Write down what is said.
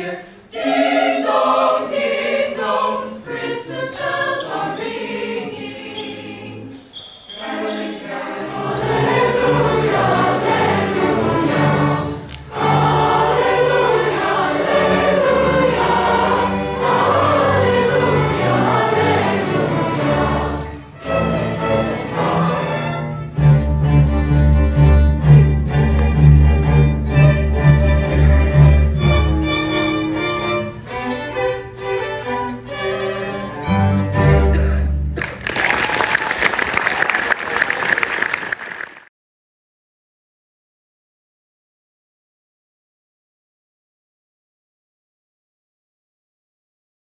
dear, dear.